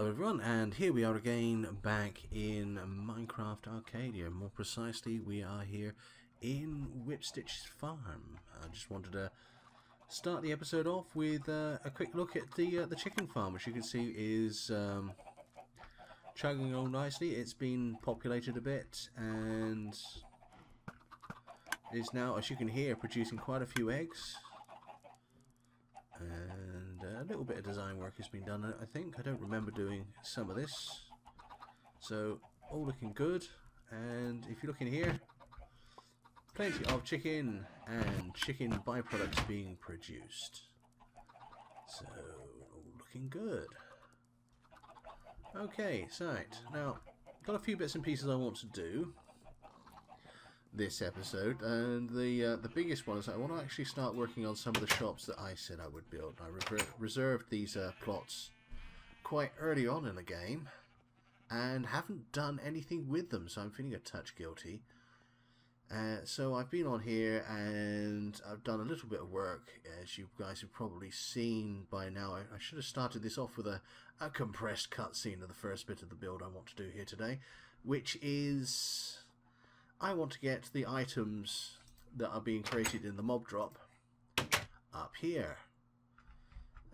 Hello everyone, and here we are again back in Minecraft Arcadia. More precisely, we are here in Whipstitch's farm. I just wanted to start the episode off with uh, a quick look at the uh, the chicken farm, which you can see is um, chugging along nicely. It's been populated a bit, and is now, as you can hear, producing quite a few eggs and a little bit of design work has been done I think. I don't remember doing some of this. So all looking good. And if you look in here plenty of chicken and chicken byproducts being produced. So all looking good. Okay so now got a few bits and pieces I want to do this episode, and the uh, the biggest one is I want to actually start working on some of the shops that I said I would build. I re reserved these uh, plots quite early on in the game, and haven't done anything with them, so I'm feeling a touch guilty. Uh, so I've been on here and I've done a little bit of work, as you guys have probably seen by now. I, I should have started this off with a, a compressed cutscene of the first bit of the build I want to do here today, which is I want to get the items that are being created in the mob drop up here.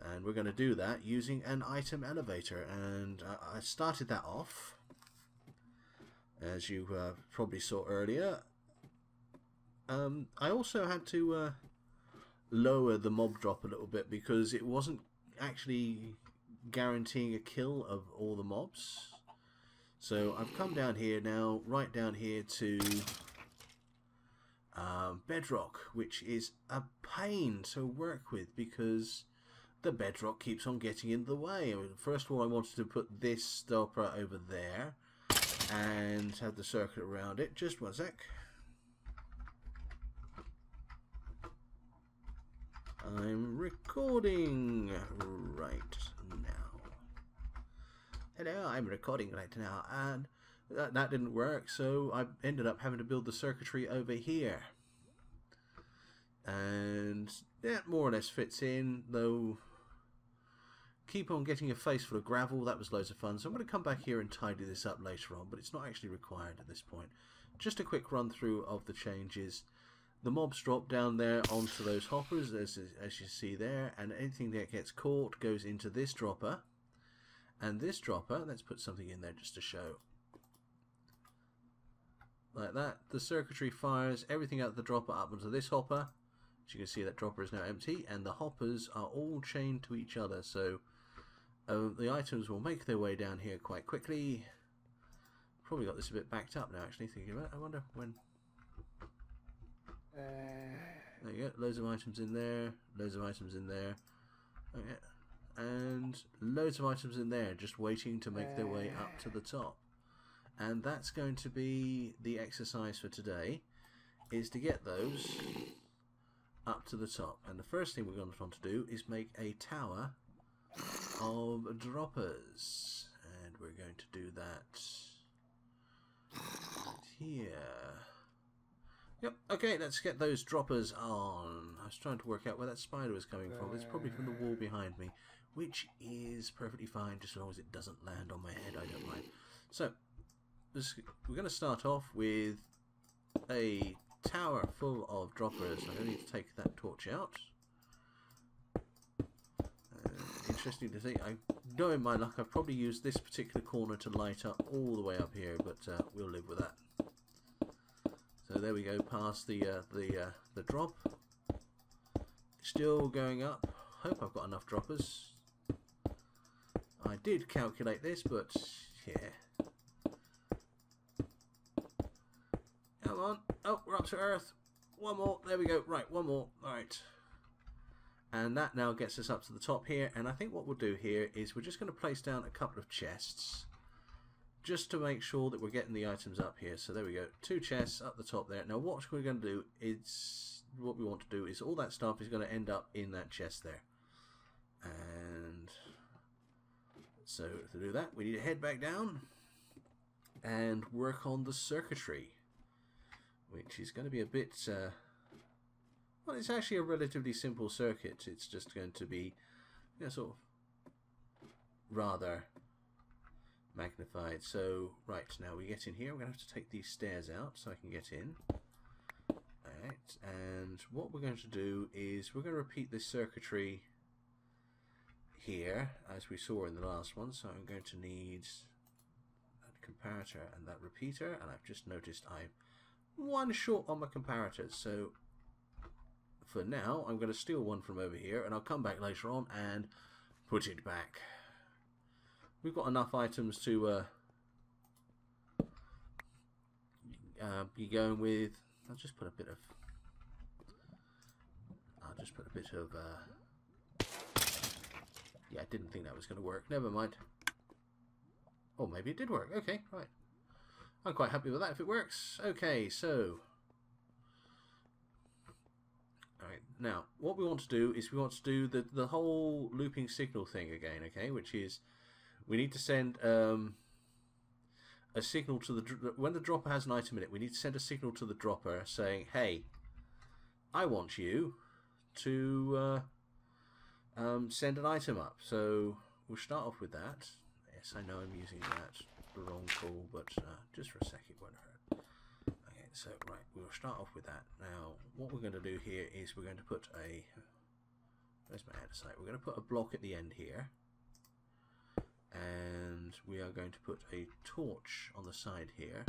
And we're going to do that using an item elevator. And I started that off, as you uh, probably saw earlier. Um, I also had to uh, lower the mob drop a little bit because it wasn't actually guaranteeing a kill of all the mobs. So I've come down here now, right down here to um, bedrock, which is a pain to work with because the bedrock keeps on getting in the way. First of all, I wanted to put this stopper over there and have the circuit around it. Just one sec. I'm recording right now hello, I'm recording right now, and that, that didn't work, so I ended up having to build the circuitry over here. And that more or less fits in, though keep on getting a face full of gravel, that was loads of fun, so I'm going to come back here and tidy this up later on, but it's not actually required at this point. Just a quick run through of the changes. The mobs drop down there onto those hoppers, as, as you see there, and anything that gets caught goes into this dropper. And this dropper, let's put something in there just to show. Like that. The circuitry fires everything out of the dropper up onto this hopper. As you can see, that dropper is now empty, and the hoppers are all chained to each other, so uh, the items will make their way down here quite quickly. Probably got this a bit backed up now, actually, thinking about it. I wonder when... Uh... There you go, loads of items in there, loads of items in there. Okay and loads of items in there just waiting to make their way up to the top. And that's going to be the exercise for today, is to get those up to the top. And the first thing we're going to want to do is make a tower of droppers. And we're going to do that right here. Yep, okay, let's get those droppers on. I was trying to work out where that spider was coming from. It's probably from the wall behind me, which is perfectly fine, just as long as it doesn't land on my head, I don't mind. So, this, we're going to start off with a tower full of droppers. I need to take that torch out. Uh, interesting to think. I know in my luck I've probably used this particular corner to light up all the way up here, but uh, we'll live with that. So there we go, past the uh, the uh, the drop. Still going up. Hope I've got enough droppers. I did calculate this, but yeah. Come on. Oh, we're up to Earth. One more. There we go. Right, one more. Alright. And that now gets us up to the top here. And I think what we'll do here is we're just going to place down a couple of chests just to make sure that we're getting the items up here. So there we go, two chests up the top there. Now what we're going to do is, what we want to do is all that stuff is going to end up in that chest there. And so to do that, we need to head back down and work on the circuitry, which is going to be a bit, uh, well it's actually a relatively simple circuit. It's just going to be, you know, sort of rather magnified. So, right, now we get in here. We're going to have to take these stairs out so I can get in. Alright, and what we're going to do is we're going to repeat this circuitry here, as we saw in the last one. So I'm going to need that comparator and that repeater, and I've just noticed I'm one short on my comparators. So for now, I'm going to steal one from over here, and I'll come back later on and put it back. We've got enough items to uh, uh, be going with. I'll just put a bit of. I'll just put a bit of. Uh, yeah, I didn't think that was going to work. Never mind. Oh, maybe it did work. Okay, right. I'm quite happy with that if it works. Okay, so Alright, now, what we want to do is we want to do the, the whole looping signal thing again, okay? Which is, we need to send um, a signal to the... When the dropper has an item in it, we need to send a signal to the dropper saying, hey, I want you to uh, um, send an item up. So, we'll start off with that. Yes, I know I'm using that wrong tool, but uh, just for a sec it won't hurt. Okay, so, right, we'll start off with that. Now, what we're going to do here is we're going to put a... Where's my andesite? We're going to put a block at the end here. And we are going to put a torch on the side here.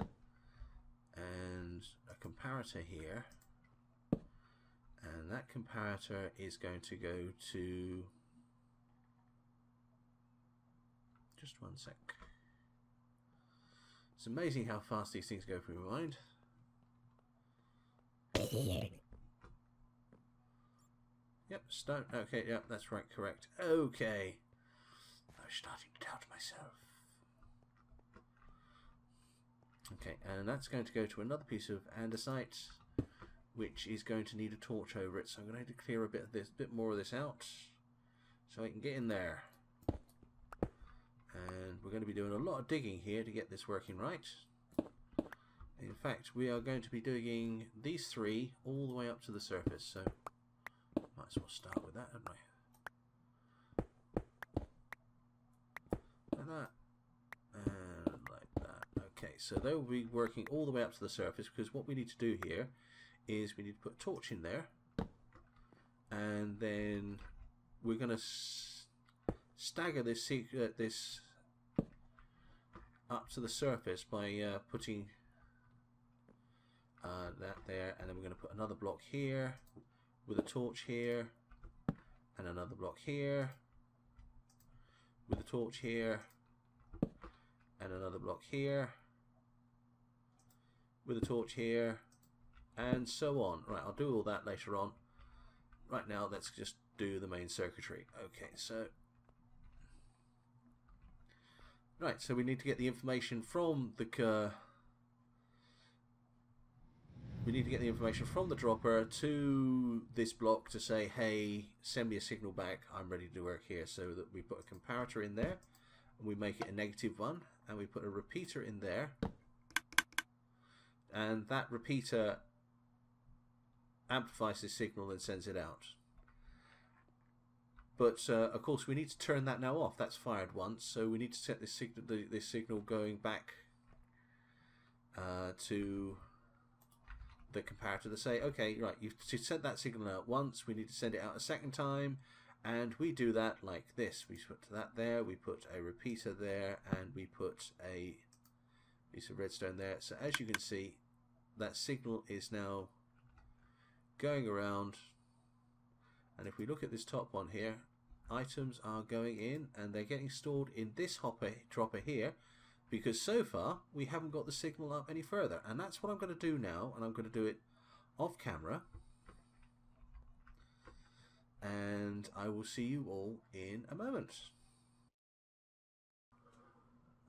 And a comparator here. And that comparator is going to go to... Just one sec. It's amazing how fast these things go through my mind. Yep, stone. Okay, yep, that's right, correct. Okay. I was starting to doubt myself. Okay, and that's going to go to another piece of andesite, which is going to need a torch over it. So I'm going to, to clear a bit of this, bit more of this out, so I can get in there. And we're going to be doing a lot of digging here to get this working right. In fact, we are going to be digging these three all the way up to the surface, so might as well start with that, haven't we? Like that, and like that. Okay, so they will be working all the way up to the surface, because what we need to do here is we need to put a torch in there, and then we're going to stagger this, uh, this up to the surface by uh, putting uh, that there. And then we're going to put another block here with a torch here and another block here with a torch here and another block here with a torch here and so on. Right I'll do all that later on. Right now let's just do the main circuitry. Okay so right so we need to get the information from the uh, we need to get the information from the dropper to this block to say, hey, send me a signal back, I'm ready to work here. So that we put a comparator in there, and we make it a negative one, and we put a repeater in there, and that repeater amplifies this signal and sends it out. But uh, of course, we need to turn that now off. That's fired once, so we need to set this signal, this signal going back uh, to the comparator to say, okay, right, you've sent that signal out once, we need to send it out a second time, and we do that like this. We put that there, we put a repeater there, and we put a piece of redstone there. So as you can see, that signal is now going around, and if we look at this top one here, items are going in, and they're getting stored in this hopper dropper here, because so far we haven't got the signal up any further and that's what I'm going to do now and I'm going to do it off camera and I will see you all in a moment.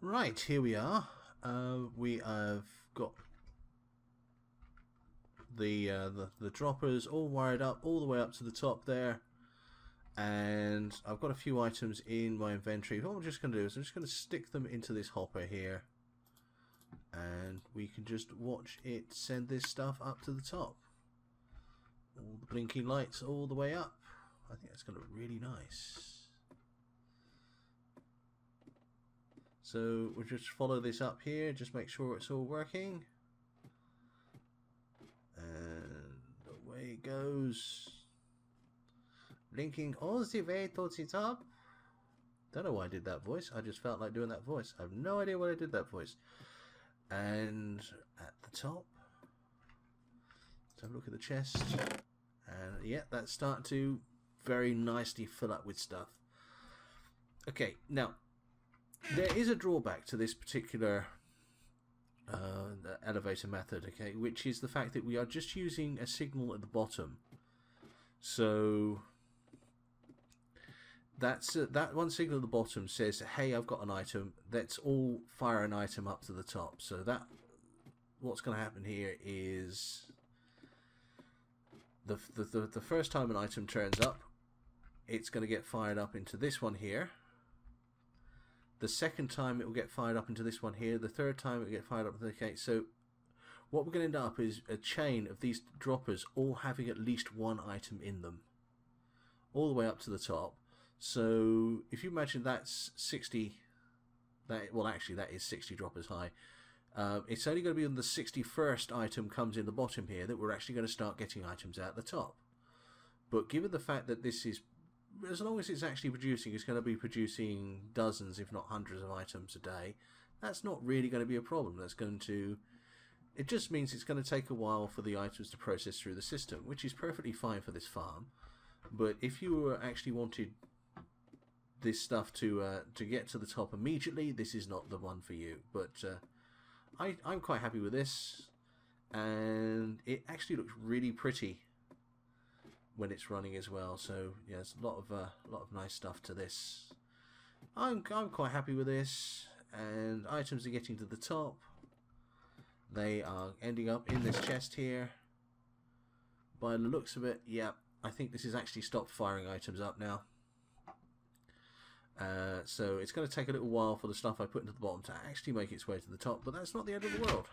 Right, here we are. Uh, we have got the, uh, the the droppers all wired up all the way up to the top there and I've got a few items in my inventory. What I'm just going to do is I'm just going to stick them into this hopper here and we can just watch it send this stuff up to the top. All the blinking lights all the way up. I think that's going to look really nice. So we'll just follow this up here, just make sure it's all working. And away it goes. Linking all the way to the top. Don't know why I did that voice. I just felt like doing that voice. I have no idea why I did that voice. And at the top, let's have a look at the chest. And yeah, that's starting to very nicely fill up with stuff. Okay, now there is a drawback to this particular uh, elevator method, okay, which is the fact that we are just using a signal at the bottom. So that's uh, that one signal at the bottom says, "Hey, I've got an item." Let's all fire an item up to the top. So that what's going to happen here is the, the the the first time an item turns up, it's going to get fired up into this one here. The second time it will get fired up into this one here. The third time it will get fired up. into the Okay, so what we're going to end up is a chain of these droppers all having at least one item in them, all the way up to the top. So if you imagine that's 60, that well actually that is 60 droppers high. Uh, it's only going to be when the 61st item comes in the bottom here that we're actually going to start getting items out the top. But given the fact that this is, as long as it's actually producing, it's going to be producing dozens, if not hundreds of items a day, that's not really going to be a problem. That's going to, it just means it's going to take a while for the items to process through the system, which is perfectly fine for this farm. But if you actually wanted this stuff to uh, to get to the top immediately, this is not the one for you. But uh, I, I'm quite happy with this, and it actually looks really pretty when it's running as well. So yeah, there's a lot of uh, a lot of nice stuff to this. I'm I'm quite happy with this, and items are getting to the top. They are ending up in this chest here. By the looks of it, yeah, I think this has actually stopped firing items up now. Uh, so it's going to take a little while for the stuff I put into the bottom to actually make its way to the top, but that's not the end of the world.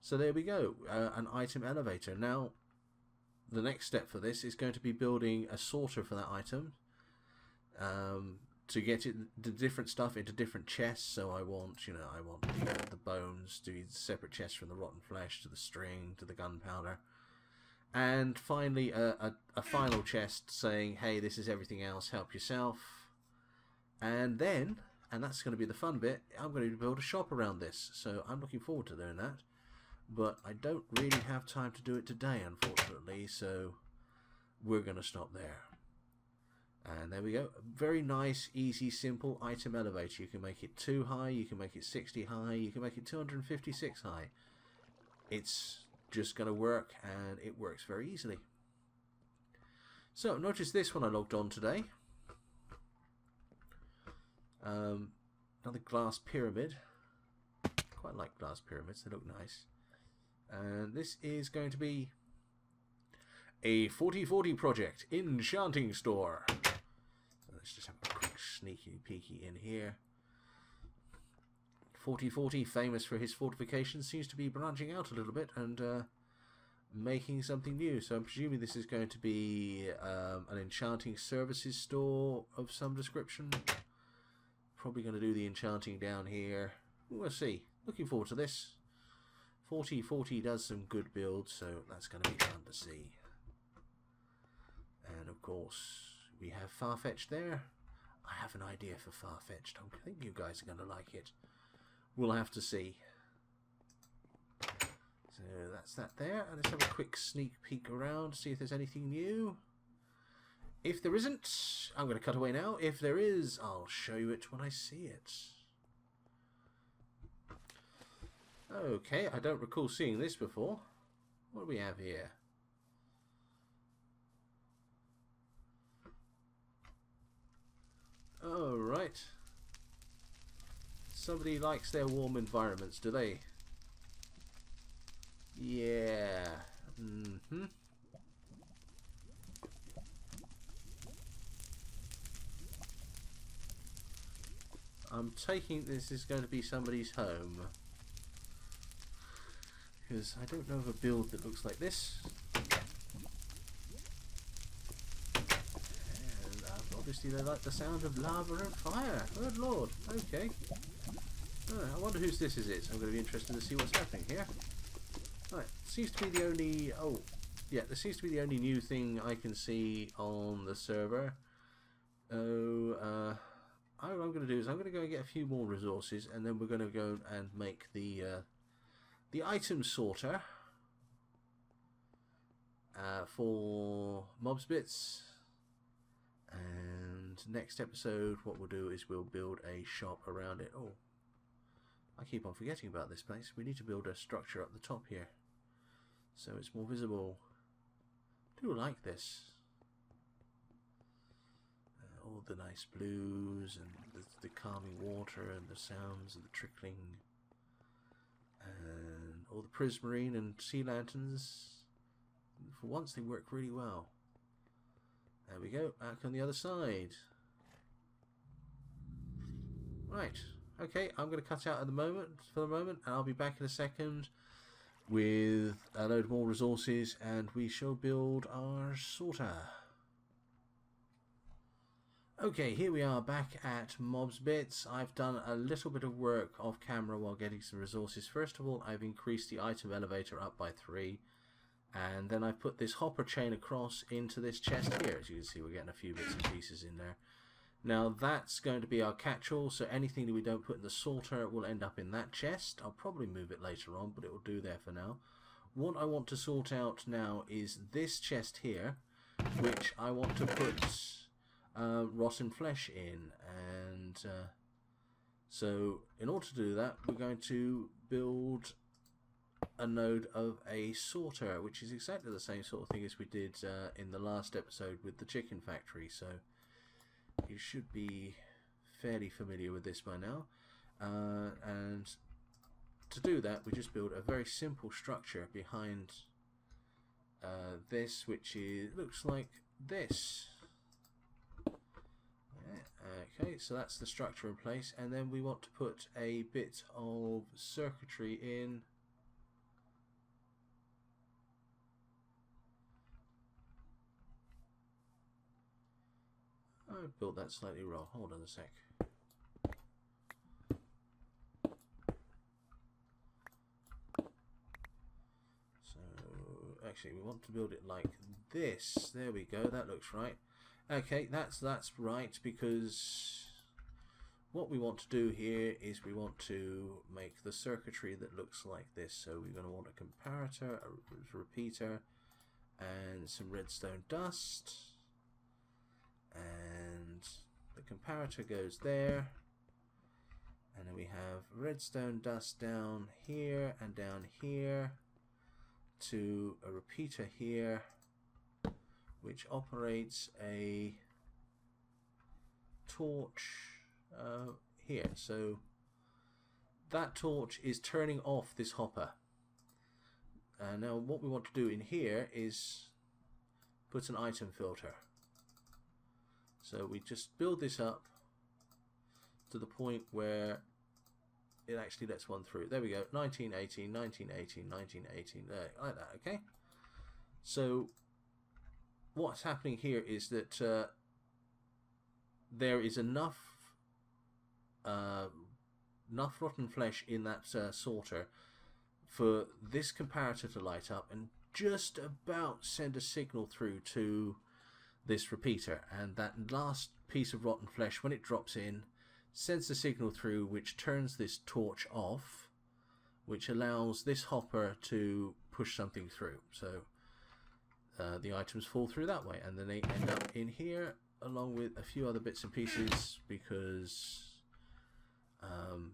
So there we go, uh, an item elevator. Now, the next step for this is going to be building a sorter for that item um, to get it the different stuff into different chests. So I want, you know, I want the, uh, the bones to be separate chests from the rotten flesh to the string to the gunpowder. And finally, a, a, a final chest saying, hey, this is everything else, help yourself and then, and that's going to be the fun bit, I'm going to build a shop around this. So I'm looking forward to doing that. But I don't really have time to do it today, unfortunately. So we're going to stop there. And there we go. Very nice, easy, simple item elevator. You can make it 2 high, you can make it 60 high, you can make it 256 high. It's just going to work, and it works very easily. So, notice this when I logged on today. Um, another glass pyramid. Quite like glass pyramids, they look nice. And this is going to be a 4040 project enchanting store. So let's just have a quick sneaky peeky in here. 4040, famous for his fortifications, seems to be branching out a little bit and uh, making something new. So I'm presuming this is going to be um, an enchanting services store of some description. Probably going to do the enchanting down here. We'll see. Looking forward to this. 4040 does some good builds, so that's going to be fun to see. And of course, we have Farfetch'd there. I have an idea for Farfetch'd. I think you guys are going to like it. We'll have to see. So that's that there. And let's have a quick sneak peek around, see if there's anything new. If there isn't, I'm going to cut away now. If there is, I'll show you it when I see it. Okay, I don't recall seeing this before. What do we have here? Oh, right. Somebody likes their warm environments, do they? Yeah. Mm-hmm. I'm taking this is going to be somebody's home. Because I don't know of a build that looks like this. And I've Obviously they like the sound of lava and fire. Good lord. Okay. Oh, I wonder whose this is. It. I'm going to be interested to see what's happening here. Right. Seems to be the only... Oh, yeah. This seems to be the only new thing I can see on the server. Oh, uh... What I'm going to do is I'm going to go and get a few more resources and then we're going to go and make the uh, the item sorter uh, for mobs bits. And next episode what we'll do is we'll build a shop around it. Oh I keep on forgetting about this place. We need to build a structure up the top here so it's more visible. I do like this? Uh, all the nice blues and the, the calming water and the sounds of the trickling. And all the prismarine and sea lanterns for once they work really well there we go, back on the other side. Right, okay, I'm going to cut out at the moment, for the moment, and I'll be back in a second with a load more resources and we shall build our sorter. Okay, here we are back at Mobs Bits. I've done a little bit of work off camera while getting some resources. First of all, I've increased the item elevator up by three and then I've put this hopper chain across into this chest here as you can see we're getting a few bits and pieces in there now that's going to be our catch-all so anything that we don't put in the sorter will end up in that chest I'll probably move it later on but it will do there for now what I want to sort out now is this chest here which I want to put uh, rotten flesh in and uh, so in order to do that we're going to build a node of a sorter, which is exactly the same sort of thing as we did uh, in the last episode with the chicken factory. So you should be fairly familiar with this by now. Uh, and to do that, we just build a very simple structure behind uh, this, which is looks like this. Okay, so that's the structure in place, and then we want to put a bit of circuitry in I built that slightly wrong. Hold on a sec. So, actually, we want to build it like this. There we go. That looks right. Okay, that's that's right because what we want to do here is we want to make the circuitry that looks like this. So we're going to want a comparator, a repeater, and some redstone dust. And the comparator goes there. And then we have redstone dust down here and down here to a repeater here which operates a torch uh, here. So that torch is turning off this hopper. Uh, now what we want to do in here is put an item filter. So we just build this up to the point where it actually lets one through. There we go, 1918, 1918, 1918, there, like that, okay? So what's happening here is that uh, there is enough uh, enough rotten flesh in that uh, sorter for this comparator to light up and just about send a signal through to this repeater. And that last piece of rotten flesh when it drops in sends the signal through which turns this torch off which allows this hopper to push something through. So uh, the items fall through that way and then they end up in here along with a few other bits and pieces because um,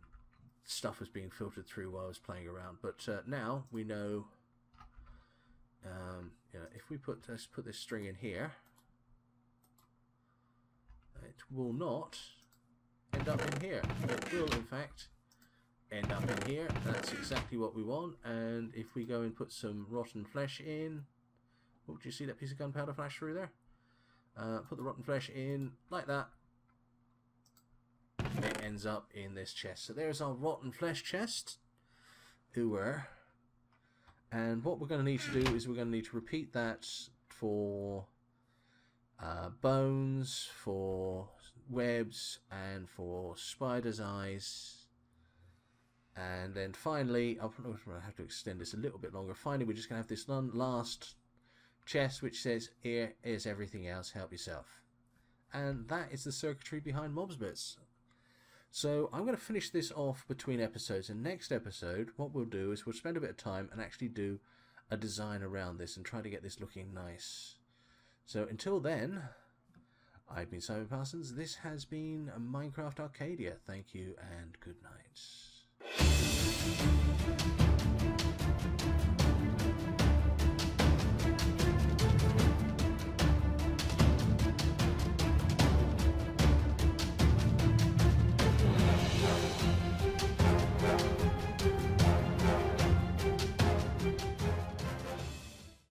stuff was being filtered through while I was playing around but uh, now we know um, you know, if we put let's put this string in here it will not end up in here. It will, in fact, end up in here. That's exactly what we want. And if we go and put some rotten flesh in, oh, do you see that piece of gunpowder flash through there? Uh, put the rotten flesh in like that. It ends up in this chest. So there's our rotten flesh chest. Ooer. And what we're going to need to do is we're going to need to repeat that for uh, bones, for webs, and for spider's eyes. And then finally, I'll have to extend this a little bit longer. Finally, we're just going to have this last chest which says, Here is everything else, help yourself. And that is the circuitry behind Mobs Bits. So I'm going to finish this off between episodes. And next episode, what we'll do is we'll spend a bit of time and actually do a design around this and try to get this looking nice. So until then, I've been Simon Parsons. This has been Minecraft Arcadia. Thank you and good night.